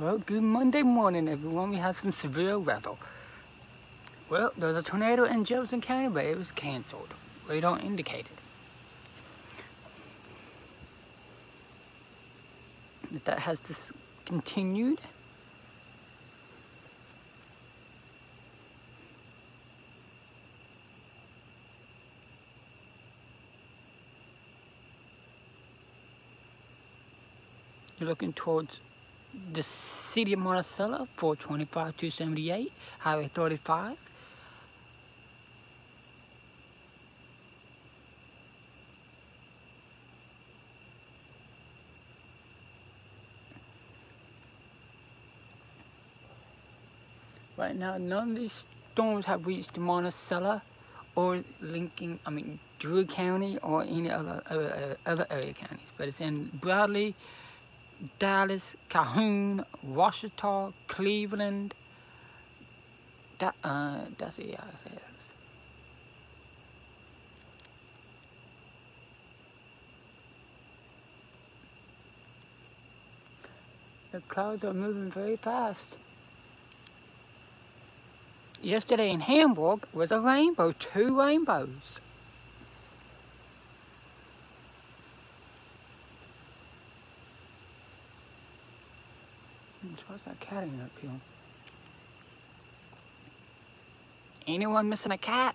Well, good Monday morning, everyone. We had some severe weather. Well, there was a tornado in Jefferson County, but it was canceled. Radar indicated. That has discontinued. You're looking towards the city of Monticello, 425 278, Highway 35. Right now, none of these storms have reached Monticello or Lincoln, I mean, Drew County or any other, other, other area counties, but it's in Bradley, Dallas, Calhoun, Ouachita, Cleveland. That, uh, that's it, yeah, that's it. The clouds are moving very fast. Yesterday in Hamburg was a rainbow, two rainbows. What's that cat in up here? Anyone missing a cat?